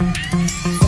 Música